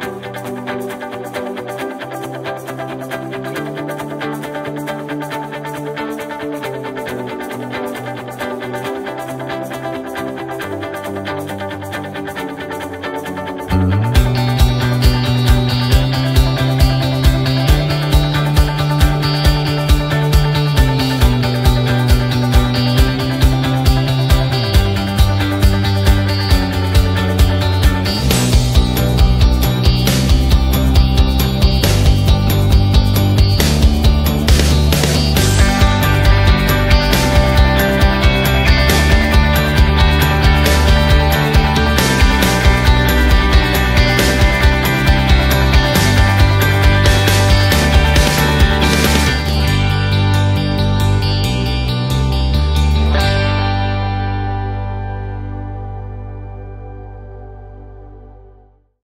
you.